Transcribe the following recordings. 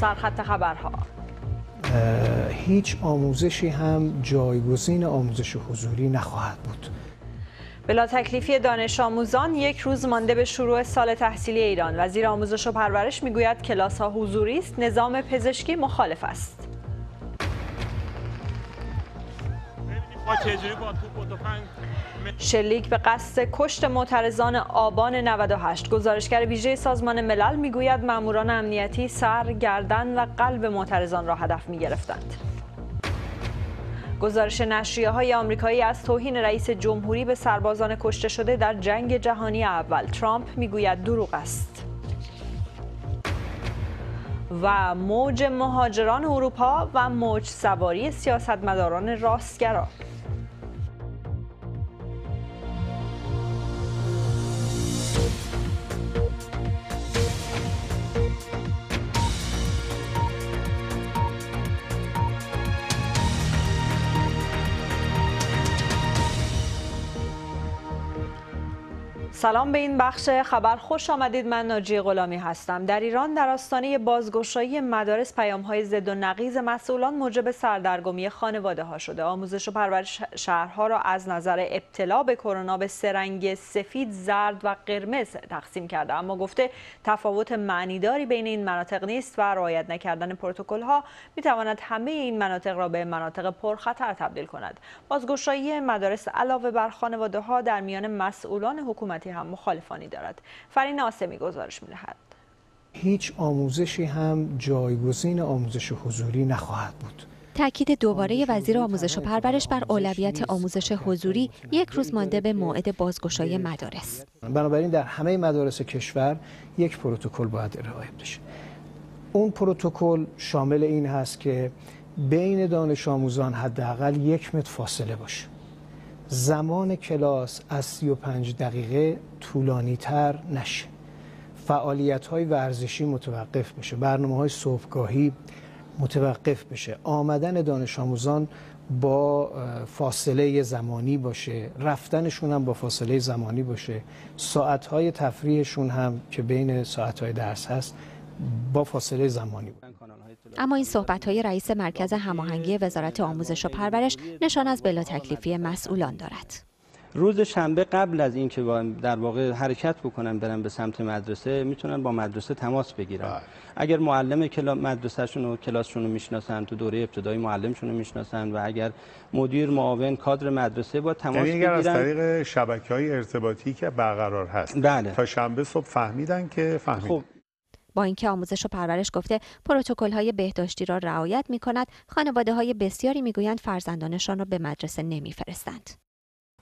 سرخط خبرها. هیچ آموزشی هم جایگزین آموزش حضوری نخواهد بود. بلا تکلیفی دانش آموزان یک روز مانده به شروع سال تحصیلی ایران. وزیر آموزش و پرورش می‌گوید کلاس ها حضوری است نظام پزشکی مخالف است. شلیک به قصد کشت معترضان آبان 98 گزارشگر ویژه سازمان ملل می‌گوید ماموران امنیتی سر، گردن و قلب معترضان را هدف می گرفتند. گزارش نشریه های آمریکایی از توهین رئیس جمهوری به سربازان کشته شده در جنگ جهانی اول ترامپ می‌گوید دروغ است. و موج مهاجران اروپا و موج سواری سیاستمداران راستگرا سلام به این بخش خبر خوش آمدید. من ناجی غلامی هستم. در ایران در آستانه بازگشایی مدارس پیام های ضد و نقیز مسئولان موجب سردرگمی خانواده ها شده. آموزش و پرورش شهرها را از نظر ابتلا به کرونا به سرنگ سفید زرد و قرمز تقسیم کرده. اما گفته تفاوت معنیداری بین این مناطق نیست و رعایت نکردن پروتکل ها می تواند همه این مناطق را به مناطق پرخطر تبدیل کند. بازگشایی مدارس علاوه بر خانواده ها در میان مسئولان حکومتی هم مخالفانی دارد. فرین آسمی گزارش می‌دهد. هیچ آموزشی هم جایگزین آموزش حضوری نخواهد بود. تاکید دوباره وزیر آموزش و پرورش بر اولویت آموزش حضوری یک روز مانده به موعد بازگشایی مدارس. بنابراین در همه مدارس کشور یک پروتکل باید ارائه بشه. اون پروتکل شامل این هست که بین دانش آموزان حداقل یک متر فاصله باشه. زمان کلاس از 35 دقیقه طولانی تر نشه. فعالیت های ورزشی متوقف بشه. برنامه های صبحگاهی متوقف بشه. آمدن دانش آموزان با فاصله زمانی باشه. رفتنشون هم با فاصله زمانی باشه. ساعتهای تفریحشون هم که بین ساعتهای درس هست با فاصله زمانی باشه. اما این صحبت های رئیس مرکز هماهنگی وزارت آموزش و پرورش نشان از بلا تکلیفی مسئولان دارد. روز شنبه قبل از اینکه در واقع حرکت بکنن برن به سمت مدرسه می‌تونن با مدرسه تماس بگیرن بله. اگر معلم کلا مدرسهشون و کلاسشون رو می‌شناسن تو دوره ابتدایی معلمشون رو می‌شناسن و اگر مدیر معاون کادر مدرسه با تماس یعنی بگیرن از طریق شبکه های ارتباطی که برقرار هست بله. تا شنبه صبح فهمیدن که فهمیدن خب. با اینکه آموزش و پرورش گفته پروتکل های بهداشتی را رعایت می کند خانواده های بسیاری می‌گویند فرزندانشان را به مدرسه نمیفرستند.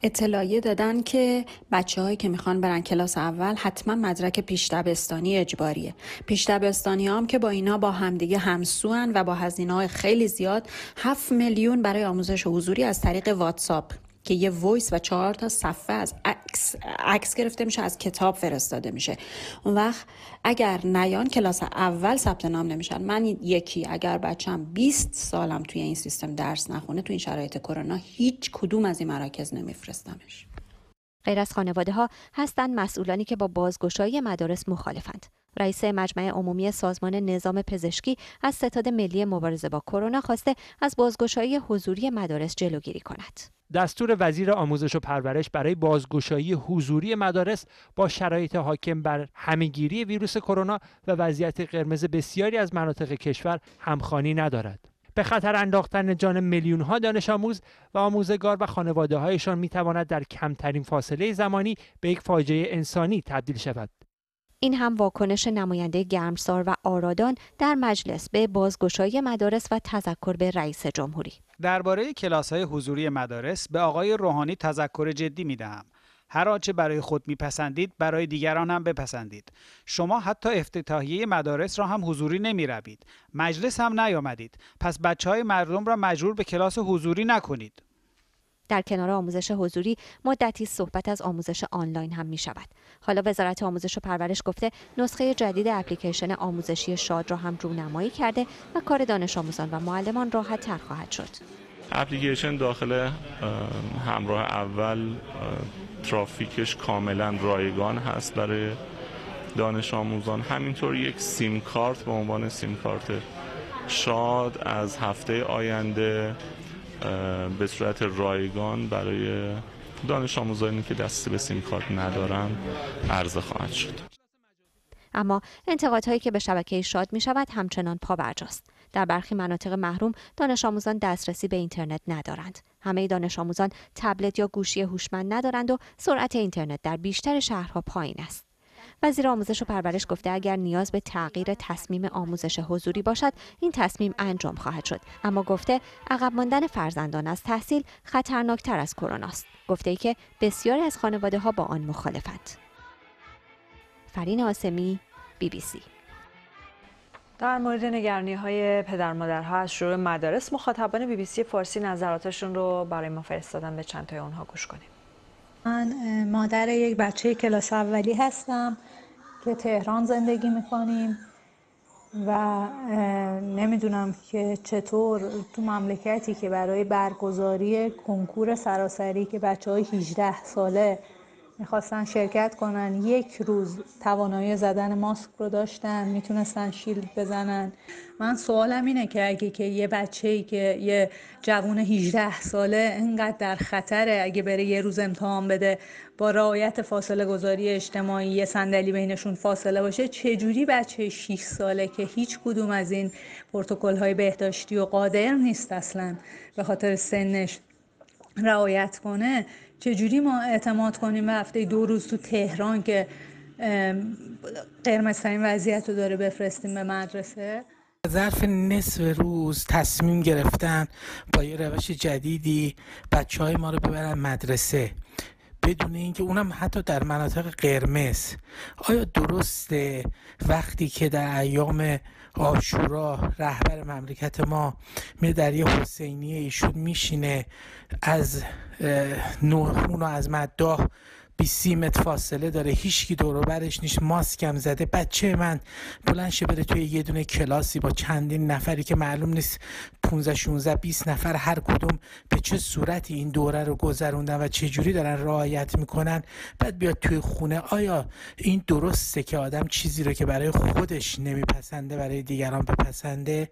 اطلاعیه دادن که بچه هایی که می‌خوان برن کلاس اول حتما مدرک پیش دبستانی اجباریه. پیش دبستانی هم که با اینا با همدیگه همسوان و با هزینه های خیلی زیاد 7 میلیون برای آموزش حضوری از طریق واتساپ. که یه voice و چهار تا صفحه از عکس عکس گرفته میشه از کتاب فرستاده میشه. اون وقت اگر نیان کلاس اول ثبت نام نمیشن. من یکی اگر بچم 20 سالم توی این سیستم درس نخونه توی این شرایط کرونا هیچ کدوم از این مراکز نمیفرستمش. غیر از خانواده ها هستند مسئولانی که با بازگشایی مدارس مخالفند. رئیس مجمع عمومی سازمان نظام پزشکی از ستاد ملی مبارزه با کرونا خواسته از بازگشایی حضوری مدارس جلوگیری کند. دستور وزیر آموزش و پرورش برای بازگشایی حضوری مدارس با شرایط حاکم بر همهگیری ویروس کرونا و وضعیت قرمز بسیاری از مناطق کشور همخوانی ندارد. به خطر انداختن جان میلیون ها دانش آموز و آموزگار و خانواده هایشان می تواند در کمترین فاصله زمانی به یک فاجعه انسانی تبدیل شود. این هم واکنش نماینده گرمسار و آرادان در مجلس به بازگشایی مدارس و تذکر به رئیس جمهوری. درباره کلاس های حضوری مدارس به آقای روحانی تذکر جدی می دهم. هر آنچه برای خود میپسندید برای دیگران هم بپسندید. شما حتی افتتاحیه مدارس را هم حضوری نمی روید مجلس هم نیامدید. پس بچه های مردم را مجبور به کلاس حضوری نکنید. در کنار آموزش حضوری مدتی صحبت از آموزش آنلاین هم می شود. حالا وزارت آموزش و پرورش گفته نسخه جدید اپلیکیشن آموزشی شاد را هم رونمایی کرده و کار دانش آموزان و معلمان راحت تر خواهد شد. اپلیکیشن داخل همراه اول ترافیکش کاملا رایگان هست برای دانش آموزان همینطور یک سیم کارت به عنوان سیم کارت شاد از هفته آینده به صورت رایگان برای دانش آموزانی که دستی به سیم کارت ندارن عرضه خواهد شد. اما انتقادهایی که به شبکه شاد می شود همچنان پابرجاست. در برخی مناطق محروم دانش آموزان دسترسی به اینترنت ندارند. همه دانش آموزان تبلت یا گوشی هوشمند ندارند و سرعت اینترنت در بیشتر شهرها پایین است. وزیر آموزش و پرورش گفته اگر نیاز به تغییر تصمیم آموزش حضوری باشد این تصمیم انجام خواهد شد. اما گفته عقب ماندن فرزندان از تحصیل خطرناکتر از کرونا است. گفته ای که بسیاری از خانواده ها با آن مخالفند. فرین آسمی بی بی سی. در مورد نگرانی های پدر مادرها از شروع مدارس مخاطبان بی بی سی فارسی نظراتشون رو برای ما فرستادن. به چند تای اونها گوش کنیم. من مادر یک بچه کلاس اولی هستم. که تهران زندگی می‌کنیم و نمی‌دونم که چطور تو مملکتی که برای برگزاری کنکور سراسری که بچه های 18 ساله می‌خواستن شرکت کنن. یک روز توانایی زدن ماسک رو داشتن می‌تونستن شیلد بزنن. من سوالم اینه که اگه که یه بچه ای که یه جوون 18 ساله انقدر در خطره اگه بره یه روز امتحان بده با رعایت فاصله گذاری اجتماعی یه صندلی بینشون فاصله باشه چجوری بچه 6 ساله که هیچ کدوم از این پروتکل های بهداشتی و قادر نیست اصلا به خاطر سنش رعایت کنه چجوری ما اعتماد کنیم به هفته دو روز تو تهران که قرمزترین وضعیت رو داره بفرستیم به مدرسه؟ ظرف نصف روز تصمیم گرفتن با یه روش جدیدی بچه های ما رو ببرن مدرسه. بدون اینکه اونم حتی در مناطق قرمز. آیا درسته وقتی که در ایام آشورا رهبر مملکت ما می در یه حسینیه ایشون میشینه از نوخون و از مداح 20 متر فاصله داره هیچکی دور برش نیست ماسکم زده. بچه من بلند شه بره توی یه دونه کلاسی با چندین نفری که معلوم نیست 15 16 20 نفر هر کدوم به چه صورتی این دوره رو گذروندن و چه جوری دارن رعایت می‌کنن. بعد بیاد توی خونه. آیا این درسته که آدم چیزی رو که برای خودش نمیپسنده برای دیگران بپسنده؟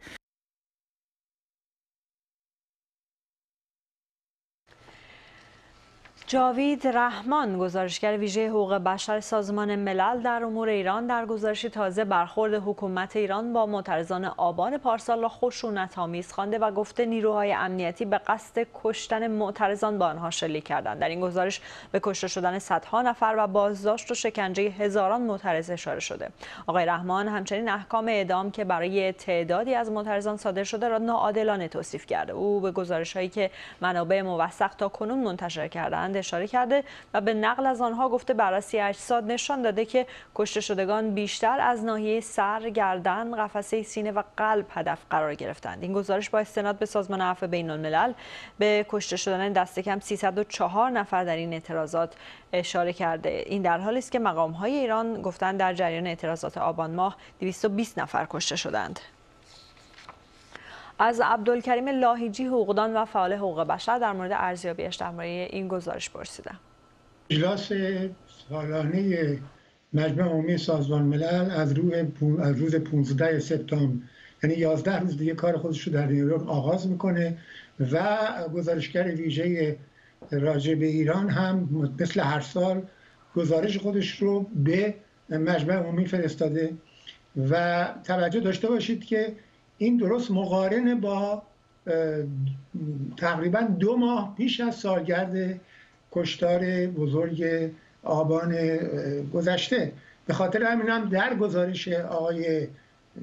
جاوید رحمان گزارشگر ویژه حقوق بشر سازمان ملل در امور ایران در گزارشی تازه برخورد حکومت ایران با معترضان آبان پارسال را خشونت آمیز خوانده و گفته نیروهای امنیتی به قصد کشتن معترضان با آنها شلیک کردند. در این گزارش به کشته شدن صدها نفر و بازداشت و شکنجه هزاران معترض اشاره شده. آقای رحمان همچنین احکام اعدام که برای تعدادی از معترضان صادر شده را ناعادلانه توصیف کرده. او به گزارش هایی که منابع موثق تا کنون منتشر کردند اشاره کرده و به نقل از آنها گفته بررسی اجساد نشان داده که کشته شدگان بیشتر از ناحیه سر، گردن، قفسه سینه و قلب هدف قرار گرفتند. این گزارش با استناد به سازمان عفو بین الملل به کشته شدن دست کم 304 نفر در این اعتراضات اشاره کرده. این در حالی است که مقام های ایران گفتند در جریان اعتراضات آبان ماه 220 نفر کشته شدند. از عبدالکریم لاهیجی حقوقدان و فعال حقوق بشر در مورد ارزیابیش درباره این گزارش پرسیدم اجلاس سالانه مجمع عمومی سازمان ملل از روز از روز 15 سپتامبر یعنی 11 روز دیگه کار خودش رو در نیویورک آغاز می‌کنه و گزارشگر ویژه راجع به ایران هم مثل هر سال گزارش خودش رو به مجمع عمومی فرستاده. و توجه داشته باشید که این درست مقارن با تقریبا دو ماه پیش از سالگرد کشتار بزرگ آبان گذشته. به خاطر همین در گزارش آقای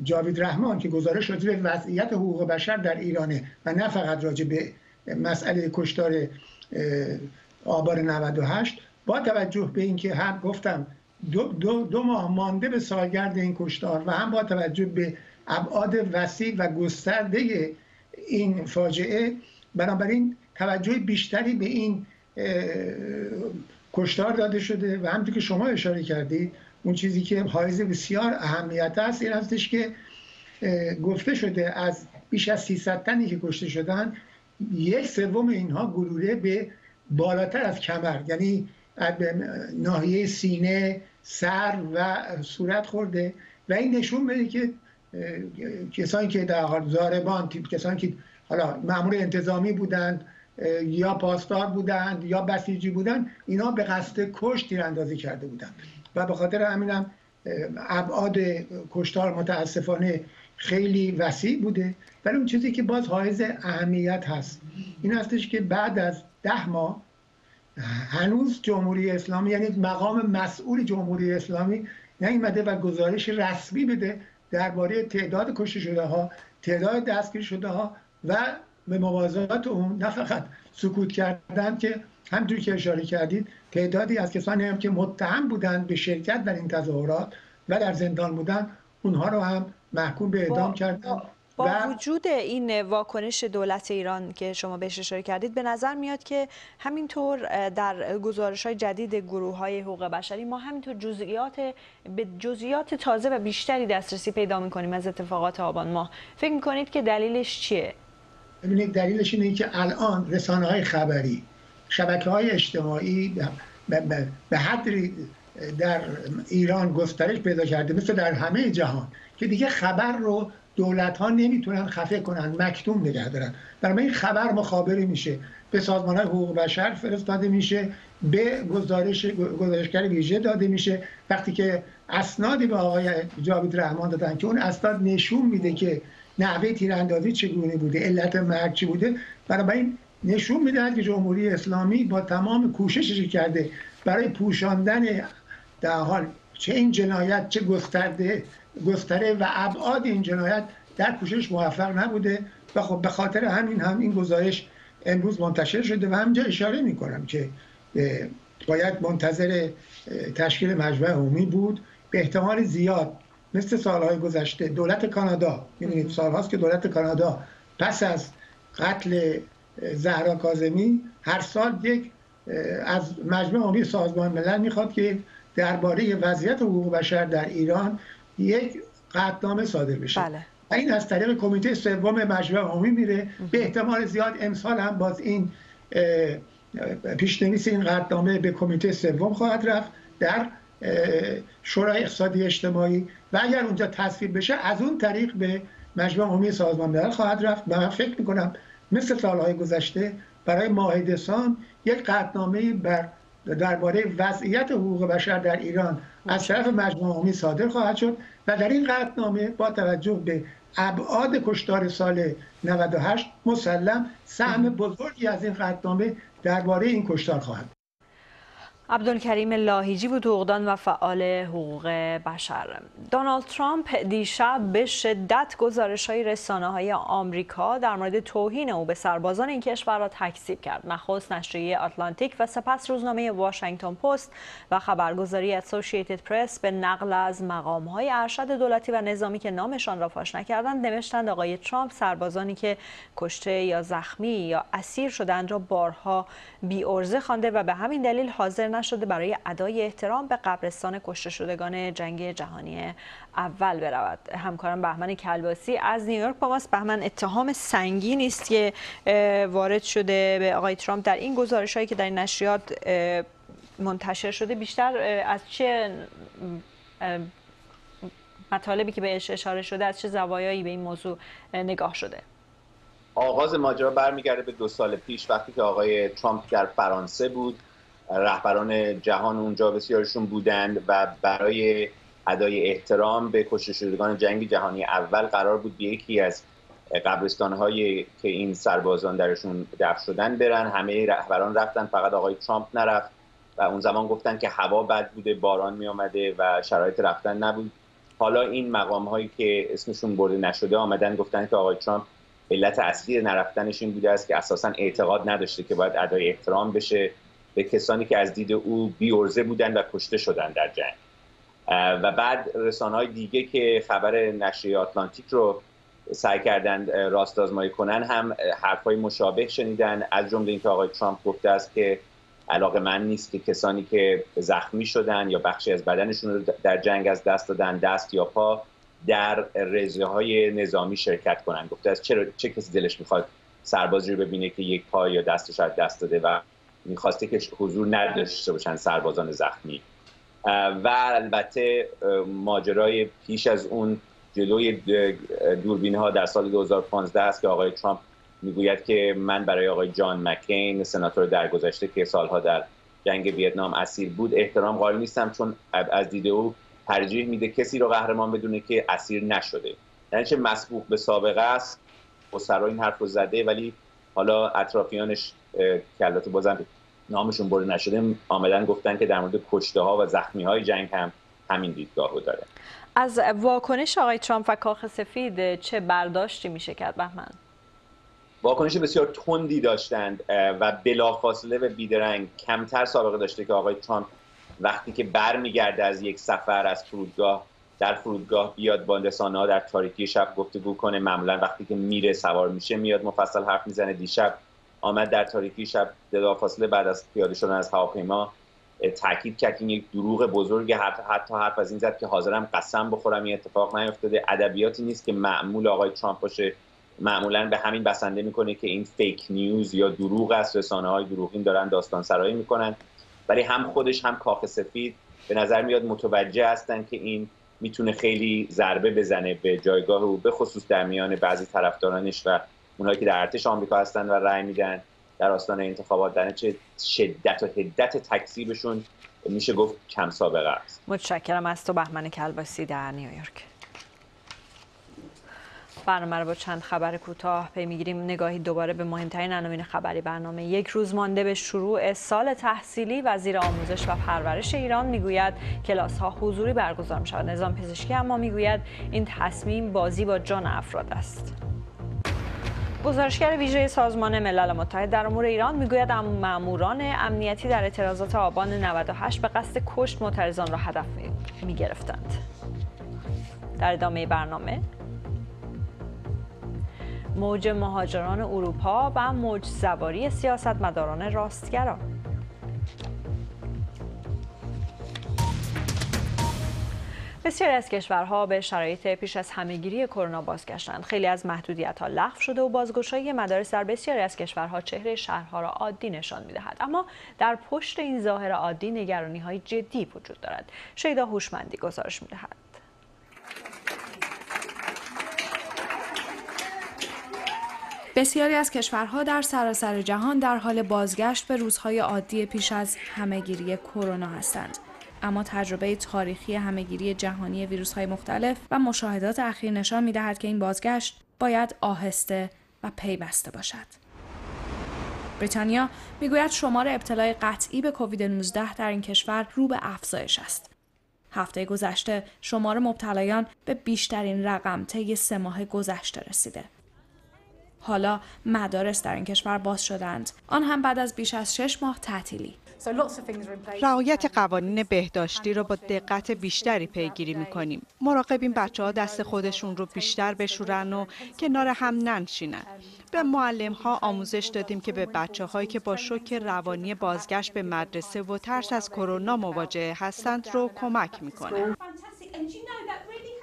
جاوید رحمان که گزارش راجع به وضعیت حقوق بشر در ایرانه و نه فقط راجع به مسئله کشتار آبان 98 با توجه به اینکه هم گفتم دو, دو, دو ماه مانده به سالگرد این کشتار و هم با توجه به ابعاد وسیع و گسترده این فاجعه. بنابراین توجه بیشتری به این کشتار داده شده و همونطور که شما اشاره کردید اون چیزی که حائز بسیار اهمیت است این هستش که گفته شده از بیش از 300 تنی که کشته شدن یک سوم اینها گلوله به بالاتر از کمر. یعنی ناحیه سینه سر و صورت خورده و این نشون بده که کسانی که در حال زاربان کسانی که حالا مامور انتظامی بودند یا پاسدار بودند یا بسیجی بودند اینا به قصد کش تیراندازی کرده بودند. و به خاطر همینم ابعاد کشتار متاسفانه خیلی وسیع بوده. ولی اون چیزی که باز حائز اهمیت هست این هستش که بعد از ده ماه هنوز جمهوری اسلامی یعنی مقام مسئول جمهوری اسلامی نیومده و گزارش رسمی بده درباره تعداد کشته شده ها تعداد دستگیر شده ها و به موازات اون نه فقط سکوت کردن که همطور که اشاره کردید تعدادی از کسانی هم که متهم بودند به شرکت در این تظاهرات و در زندان بودن اونها رو هم محکوم به اعدام کردن. با وجود این واکنش دولت ایران که شما بهش اشاره کردید به نظر میاد که همینطور در گزارش های جدید گروه های حقوق بشری ما همینطور جزئیات به جزئیات تازه و بیشتری دسترسی پیدا می‌کنیم از اتفاقات آبان ماه. فکر می‌کنید که دلیلش چیه؟ ببینید دلیلش اینه که الان رسانه های خبری شبکه های اجتماعی به حدی در ایران گسترش پیدا کرده مثل در همه جهان که دیگه خبر رو دولت ها نمی‌تونن خفه کنن مکتوم نگه دارن. در این خبر مخابره میشه. به سازمان های حقوق بشر فرستاده میشه. به گزارش گزارشگر ویژه داده میشه. وقتی که اسنادی به آقای جاوید رحمان دادن که اون اسناد نشون میده که نحوه تیراندازی چگونه بوده علت مرگ چی بوده برای این نشون می‌دهد که جمهوری اسلامی با تمام کوششش کرده برای پوشاندن در حال چه این جنایت چه گسترده گستره و ابعاد این جنایت در کوشش موفق نبوده و خب به خاطر همین هم این گزارش امروز منتشر شده و همینجا اشاره می‌کنم که باید منتظر تشکیل مجمع عمومی بود. به احتمال زیاد مثل سالهای گذشته دولت کانادا می‌دونید سالهاست که دولت کانادا پس از قتل زهرا کاظمی هر سال یک از مجمع عمومی سازمان ملل می‌خواد که درباره وضعیت حقوق بشر در ایران یک قطعنامه صادر بشه. بله. و این از طریق کمیته سوم مجمع عمومی میره. به احتمال زیاد امسال هم باز این پیشنویس این قطعنامه به کمیته سوم خواهد رفت در شورای اقتصادی اجتماعی. و اگر اونجا تصویب بشه از اون طریق به مجمع عمومی سازمان ملل خواهد رفت. و من فکر می‌کنم مثل سالهای گذشته برای ماه دسامبر یک قطعنامه بر درباره وضعیت حقوق بشر در ایران از طرف مجموعه عمومی صادر خواهد شد و در این قطعنامه با توجه به ابعاد کشتار سال 98 مسلم سهم بزرگی از این قطعنامه درباره این کشتار خواهد عبدالکریم لاهیجی بود حقوقدان و فعال حقوق بشر. دونالد ترامپ دیشب به شدت گزارش های رسانه های آمریکا در مورد توهین او به سربازان این کشور را تکذیب کرد. نخست نشریه آتلانتیک و سپس روزنامه واشنگتن پست و خبرگزاری اسوسییتد پرس به نقل از مقام های ارشد دولتی و نظامی که نامشان را فاش نکردند نوشتند آقای ترامپ سربازانی که کشته یا زخمی یا اسیر شدند را بارها بی خوانده و به همین دلیل حاضر نشده برای ادای احترام به قبرستان کشته شدگان جنگ جهانی اول برود. همکارم بهمن کلباسی از نیویورک با ماست. بهمن اتهام سنگینی است که وارد شده به آقای ترامپ. در این گزارش هایی که در این نشریات منتشر شده بیشتر از چه مطالبی که بهش اشاره شده از چه زوایایی به این موضوع نگاه شده؟ آغاز ماجرا برمیگرده به دو سال پیش وقتی که آقای ترامپ در فرانسه بود. رهبران جهان اونجا بسیارشون بودند و برای ادای احترام به کشته شدگان جنگ جهانی اول قرار بود به یکی از قبرستان هایی که این سربازان درشون دفن شدن برن. همه رهبران رفتن فقط آقای ترامپ نرفت و اون زمان گفتن که هوا بد بوده باران می آمده و شرایط رفتن نبود. حالا این مقام هایی که اسمشون برده نشده آمدن گفتن که آقای ترامپ علت اصلی نرفتنش این بوده است که اساسا اعتقاد نداشته که باید ادای احترام بشه. به کسانی که از دید او بیورزه بودن و کشته شدن در جنگ. و بعد رسانه های دیگه که خبر نشریه آتلانتیک رو سعی کردن راست آزمایی کنن هم حرفای مشابه شنیدن. از جمله اینکه آقای ترامپ گفته است که علاقه من نیست که کسانی که زخمی شدن یا بخشی از بدنشون رو در جنگ از دست دادن دست یا پا در رزه های نظامی شرکت کنن. گفته است چرا چه کسی دلش می‌خواد سربازی رو ببینه که یک پای یا دستش از دست داده و می‌خواسته که حضور نداشته باشن سربازان زخمی. و البته ماجرای پیش از اون جلوی دوربین ها در سال 2015 است که آقای ترامپ می‌گوید که من برای آقای جان مکین سناتور درگذشته که سالها در جنگ ویتنام اسیر بود احترام قائل نیستم چون از دید او ترجیح میده کسی رو قهرمان بدونه که اسیر نشده. یعنی چه مسبوق به سابقه است؟ سرا این حرف زده ولی حالا اطرافیانش که البته بازم نامشون برده نشده آمدن گفتن که در مورد کشته ها و زخمی های جنگ هم همین دیدگاه رو داره از واکنش آقای ترامپ و کاخ سفید چه برداشتی میشه کرد بهمن؟ واکنش بسیار تندی داشتند و بلافاصله و بیدرنگ کمتر سابقه داشته که آقای ترامپ وقتی که برمیگرده از یک سفر از فرودگاه در فرودگاه بیاد با ها در تاریکی شب گفتگو کنه معمولا وقتی که میره سوار میشه میاد مفصل حرف می‌زنه دیشب آمد در تاریکی شب فاصله بعد از پیاده شدن از هواپیما تاکید کرد این یک دروغ بزرگ حتی حرف از این زد که حاضرم قسم بخورم این اتفاق نیفتاده. ادبیاتی نیست که معمول آقای ترامپ باشه. معمولا به همین بسنده می‌کنه که این فیک نیوز یا دروغ است. رسانه های دروغین دارن داستان سرایی می‌کنن. ولی هم خودش هم کاخ سفید به نظر میاد متوجه هستن که این می‌تونه خیلی ضربه بزنه به جایگاه او به خصوص در میان بعضی طرفدارانش و اونهایی که در ارتش آمریکا هستن و رأی میدن در آستان انتخابات در چه شدت و حدت تکذیبشون میشه گفت کم سابقه است. متشکرم از تو بهمن کلباسی در نیویورک. برنامه رو با چند خبر کوتاه پی می‌گیریم. نگاهی دوباره به مهمترین عناوین خبری برنامه یک روز مانده به شروع سال تحصیلی. وزیر آموزش و پرورش ایران می‌گوید کلاس ها حضوری برگزار شود نظام پزشکی اما می‌گوید این تصمیم بازی با جان افراد است. گزارشگر ویژه سازمان ملل متحد در امور ایران می‌گوید ماموران امنیتی در اعتراضات آبان 98 به قصد کشت معترضان را هدف می گرفتند. در ادامه برنامه موج مهاجران اروپا و موج سواری سیاستمداران راستگرا بسیاری از کشورها به شرایط پیش از همهگیری کرونا بازگشتند. خیلی از محدودیت ها لغو شده و بازگشایی مدارس در بسیاری از کشورها چهره شهرها را عادی نشان می‌دهد. اما در پشت این ظاهر عادی نگرانی های جدی وجود دارد. شیدا هوشمندی گزارش می‌دهد. بسیاری از کشورها در سراسر جهان در حال بازگشت به روزهای عادی پیش از همهگیری کرونا هستند. اما تجربه تاریخی همهگیری جهانی ویروس های مختلف و مشاهدات اخیر نشان می دهد که این بازگشت باید آهسته و پیوسته باشد. بریتانیا می‌گوید شمار ابتلای قطعی به کووید 19 در این کشور رو به افزایش است. هفته گذشته شمار مبتلایان به بیشترین رقم طی سه ماه گذشته رسیده. حالا مدارس در این کشور باز شدند آن هم بعد از بیش از شش ماه تعطیلی رعایت قوانین بهداشتی را با دقت بیشتری پیگیری می کنیم. مراقبیم بچه ها دست خودشون رو بیشتر بشورن و کنار هم ننشینن. به معلم ها آموزش دادیم که به بچه هایی که با شوک روانی بازگشت به مدرسه و ترس از کرونا مواجه هستند رو کمک می کنند.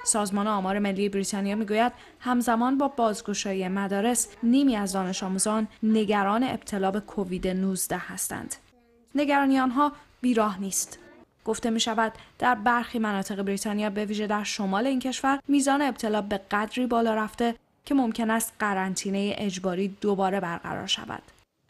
سازمان آمار ملی بریتانیا می‌گوید همزمان با بازگشایی مدارس نیمی از دانش آموزان نگران ابتلا به کووید 19 هستند. نگرانی آنها بیراه نیست. گفته می شود در برخی مناطق بریتانیا به ویژه در شمال این کشور میزان ابتلا به قدری بالا رفته که ممکن است قرنطینه اجباری دوباره برقرار شود.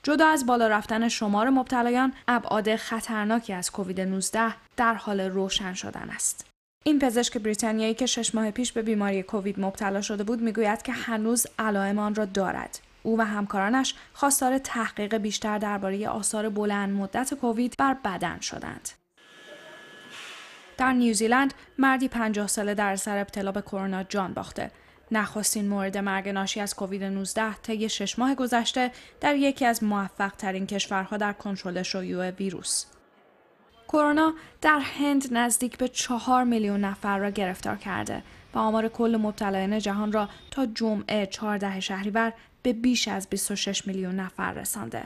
جدا از بالا رفتن شمار مبتلایان، ابعاد خطرناکی از کووید 19 در حال روشن شدن است. این پزشک بریتانیایی که شش ماه پیش به بیماری کووید مبتلا شده بود می‌گوید که هنوز علائم آن را دارد او و همکارانش خواستار تحقیق بیشتر درباره آثار بلند مدت کووید بر بدن شدند. در نیوزیلند مردی 50 ساله در سر ابتلا به کرونا جان باخته. نخستین مورد مرگ ناشی از کووید 19 طی شش ماه گذشته در یکی از موفق ترین کشورها در کنترل شیوع ویروس. کرونا در هند نزدیک به چهار میلیون نفر را گرفتار کرده. و آمار کل مبتلایان جهان را تا جمعه 14 شهریور به بیش از 26 میلیون نفر رسانده.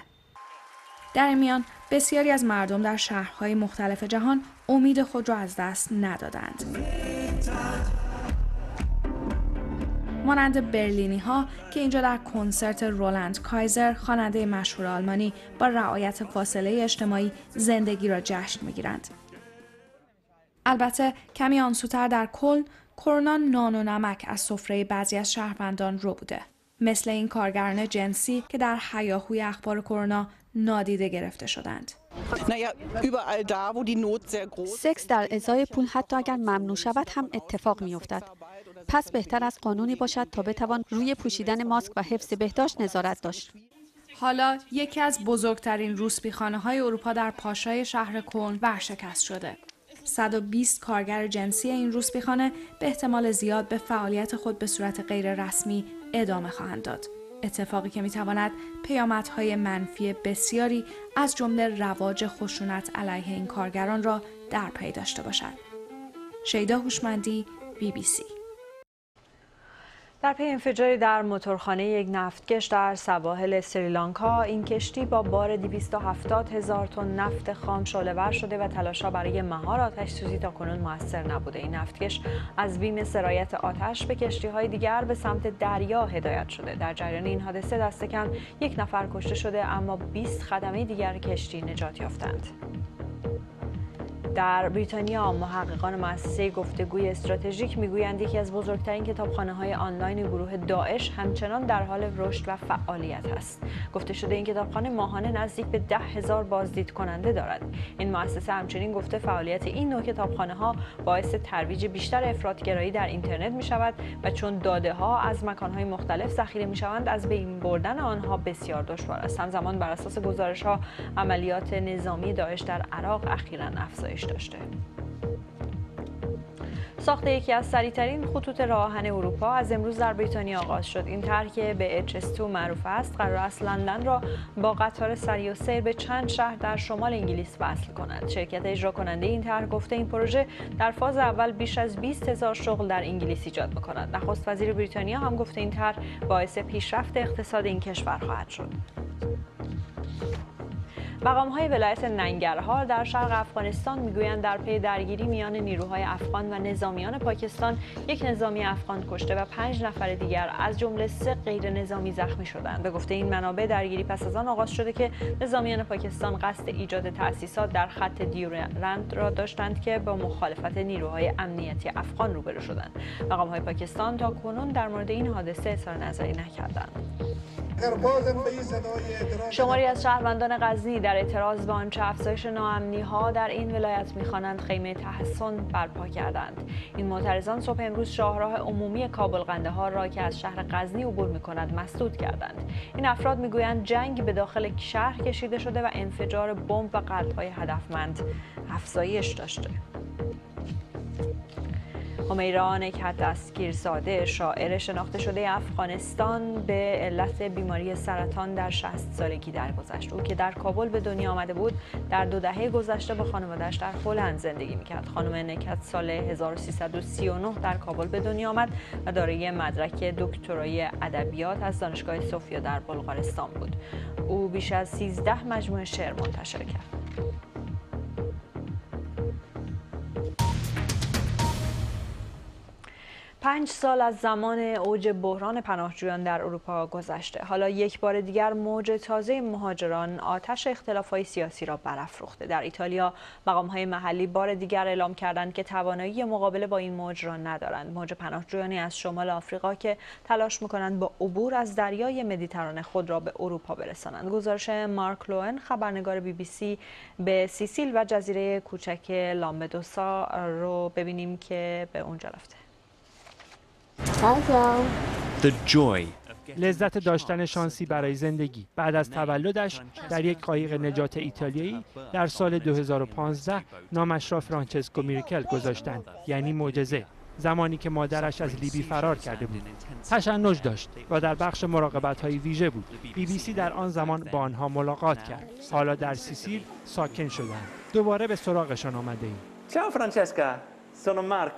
در میان بسیاری از مردم در شهرهای مختلف جهان امید خود را از دست ندادند. مانند برلینی ها که اینجا در کنسرت رولند کایزر خواننده مشهور آلمانی با رعایت فاصله اجتماعی زندگی را جشن می‌گیرند. البته کمی آنسوتر در کل کرونا نان و نمک از سفره بعضی از شهروندان رو بوده. مثل این کارگران جنسی که در حیاهوی اخبار کرونا نادیده گرفته شدند. سکس در ازای پول حتی اگر ممنوع شود هم اتفاق می افتد. پس بهتر از قانونی باشد تا بتوان روی پوشیدن ماسک و حفظ بهداشت نظارت داشت. حالا یکی از بزرگترین روسپیخانه های اروپا در پاشای شهر کلن ورشکست شده. 120 کارگر جنسی این روسپیخانه به احتمال زیاد به فعالیت خود به صورت غیر رسمی ادامه خواهند داد. اتفاقی که می‌تواند پیامدهای منفی بسیاری از جمله رواج خشونت علیه این کارگران را در پی داشته باشد. شیدا هوشمندی بی بی سی در پی انفجاری در موتورخانه یک نفتکش در سواحل سریلانکا این کشتی با بار 270 هزار تن نفت خام ور شده و تلاشها برای مهار آتش سوزی تا کنون موثر نبوده. این نفتکش از بیم سرایت آتش به کشتی های دیگر به سمت دریا هدایت شده. در جریان این حادثه دست کم یک نفر کشته شده اما 20 خدمه دیگر کشتی نجات یافتند. در بریتانیا محققان مؤسسه گفتگوی استراتژیک می‌گویند یکی از بزرگترین کتابخانه های آنلاین گروه داعش همچنان در حال رشد و فعالیت است. گفته شده این کتابخانه ماهانه نزدیک به ده هزار بازدید کننده دارد. این مؤسسه همچنین گفته فعالیت این نوع کتابخانه ها باعث ترویج بیشتر افراطگرایی در اینترنت می شود و چون داده ها از مکان های مختلف ذخیره می شوند از بین بردن آنها بسیار دشوار است. همزمان بر اساس گزارش ها عملیات نظامی داعش در عراق اخیرا افزایش داشته. ساخت یکی از سریعترین خطوط راهن اروپا از امروز در بریتانیا آغاز شد. این طرح که به HS2 معروف است قرار است لندن را با قطار سریع و سیر به چند شهر در شمال انگلیس وصل کند. شرکت اجرا کننده این طرح گفته این پروژه در فاز اول بیش از 20 هزار شغل در انگلیس ایجاد می‌کند نخست وزیر بریتانیا هم گفته این طرح باعث پیشرفت اقتصاد این کشور خواهد شد. مقام های ولایت ننگرهار در شرق افغانستان می‌گویند در پی درگیری میان نیروهای افغان و نظامیان پاکستان یک نظامی افغان کشته و پنج نفر دیگر از جمله سه غیر نظامی زخمی شدند. به گفته این منابع درگیری پس از آن آغاز شده که نظامیان پاکستان قصد ایجاد تأسیسات در خط دیورند را داشتند که با مخالفت نیروهای امنیتی افغان روبرو شدند. مقام های پاکستان تا کنون در مورد این حادثه اظهار نظری نکردند. شماری از شهروندان غزنی در اعتراض به آنچه افزایش ناامنی ها در این ولایت می‌خوانند خیمه تحسن برپا کردند. این معترضان صبح امروز شاهراه عمومی کابل قندهار را که از شهر غزنی عبور می‌کند مسدود کردند. این افراد می‌گویند جنگ به داخل شهر کشیده شده و انفجار بمب و قتل‌های هدفمند افزایش داشته. همیرا نکت دستگیرزاده شاعر شناخته شده افغانستان به علت بیماری سرطان در 60 سالگی درگذشت. او که در کابل به دنیا آمده بود در دو دهه گذشته با خانوادهش در هلند زندگی می‌کرد. خانم نکت سال 1339 در کابل به دنیا آمد و دارای مدرک دکترای ادبیات از دانشگاه سوفیا در بلغارستان بود. او بیش از 13 مجموعه شعر منتشر کرد. پنج سال از زمان اوج بحران پناهجویان در اروپا گذشته. حالا یک بار دیگر موج تازه مهاجران آتش اختلافهای سیاسی را برافروخته. در ایتالیا های محلی بار دیگر اعلام کردند که توانایی مقابله با این موج را ندارند. موج پناهجویانی از شمال آفریقا که تلاش می‌کنند با عبور از دریای مدیترانه خود را به اروپا برسانند. گزارش مارک لوئن خبرنگار بی بی سی به سیسیل و جزیره کوچک لامبدوسا رو ببینیم که به اونجا رفته. لذت داشتن شانسی برای زندگی. بعد از تولدش در یک قایق نجات ایتالیایی در سال 2015 نامش را فرانچسکو میرکل گذاشتند یعنی معجزه زمانی که مادرش از لیبی فرار کرده بود. تشنج داشت و در بخش مراقبت های ویژه بود. بی بی سی در آن زمان با آنها ملاقات کرد. حالا در سیسیل ساکن شدند. دوباره به سراغشان آمده ایم. Ciao Francesca, sono Mark.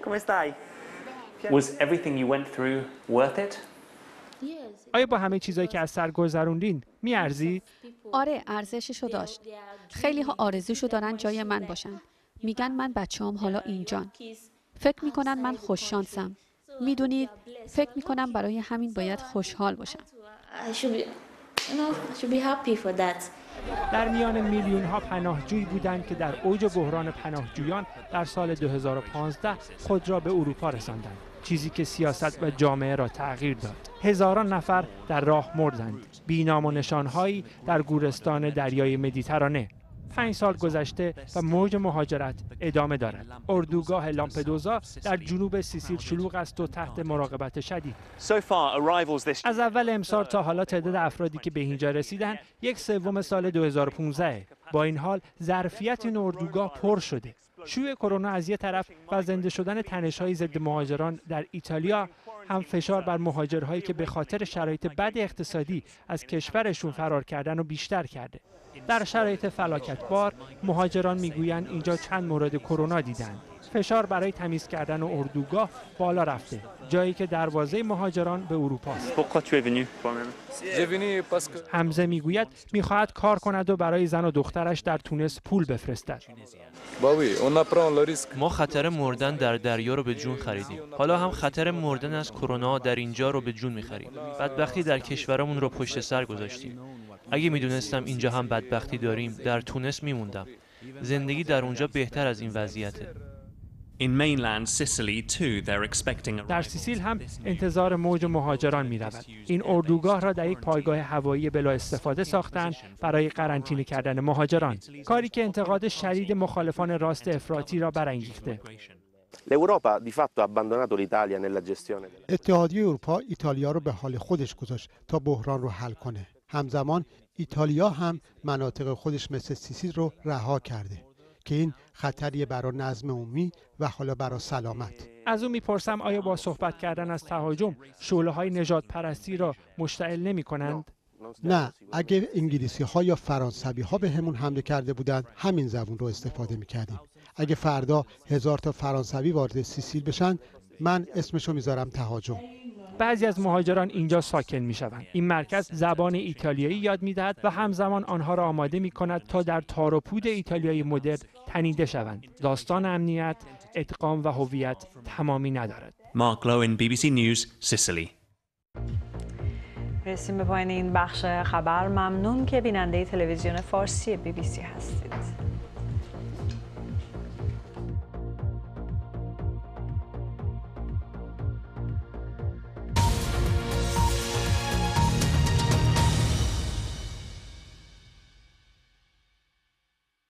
Come stai? Was everything you went through worth it? آیا با همه چیزایی که از سر گذروندین میارزید؟ آره ارزششو داشت. خیلی ها آرزوشو دارن جای من باشن. میگن من بچه هم حالا اینجان. فکر می‌کنن من خوششانسم. می‌دونید فکر می‌کنم برای همین باید خوشحال باشم در میان میلیون ها پناهجوی بودند که در اوج بحران پناهجویان در سال 2015 خود را به اروپا رساندند چیزی که سیاست و جامعه را تغییر داد هزاران نفر در راه مردند بینام و نشانهایی در گورستان دریای مدیترانه پنج سال گذشته و موج مهاجرت ادامه دارد. اردوگاه لامپدوزا در جنوب سیسیل شلوغ است و تحت مراقبت شدید. از اول امسال تا حالا تعداد افرادی که به اینجا رسیدن یک سوم سال 2015 با این حال ظرفیت این اردوگاه پر شده. شیوع کرونا از یه طرف و زنده شدن تنش‌های ضد مهاجران در ایتالیا هم فشار بر مهاجرهایی که به خاطر شرایط بد اقتصادی از کشورشون فرار کردن و بیشتر کرده. در شرایط فلاکتبار مهاجران می‌گویند اینجا چند مورد کرونا دیدند فشار برای تمیز کردن اردوگاه بالا رفته. جایی که دروازه مهاجران به اروپا است. حمزه می‌گوید می‌خواهد کار کند و برای زن و دخترش در تونس پول بفرستد. ما خطر مردن در دریا رو به جون خریدیم. حالا هم خطر مردن از کرونا در اینجا رو به جون می‌خریم. بدبختی در کشورمون رو پشت سر گذاشتیم. اگه می‌دونستم اینجا هم بدبختی داریم در تونس میموندم. زندگی در اونجا بهتر از این وضعیته. در سیسیل هم انتظار موج مهاجران می رود. این اردوگاه را در یک پایگاه هوایی بلا استفاده ساختند برای قرنطینه کردن مهاجران. کاری که انتقاد شدید مخالفان راست افراطی را برانگیخته. اتحادیه اروپا ایتالیا رو به حال خودش گذاشت تا بحران رو حل کنه. همزمان ایتالیا هم مناطق خودش مثل سیسیل رو رها کرده. که این خطری برای نظم عمومی و حالا برای سلامت. از او می‌پرسم آیا با صحبت کردن از تهاجم شعله های نجات پرستی را مشتعل نمی کنند؟ نه اگه انگلیسی ها یا فرانسوی ها به همون حمله کرده بودند همین زبون رو استفاده می کردیم اگه فردا هزار تا فرانسوی وارد سیسیل بشن من اسمشو می‌ذارم تهاجم. بعضی از مهاجران اینجا ساکن می شوند. این مرکز زبان ایتالیایی یاد می دهد و همزمان آنها را آماده می کند تا در تار و پود ایتالیایی مدرن تنیده شوند. داستان امنیت، ادغام و هویت تمامی ندارد. مارک لوین بی بی سی نیوز سیسیل رسیدیم به پایان این بخش خبر ممنون که بیننده تلویزیون فارسی بی بی سی هستید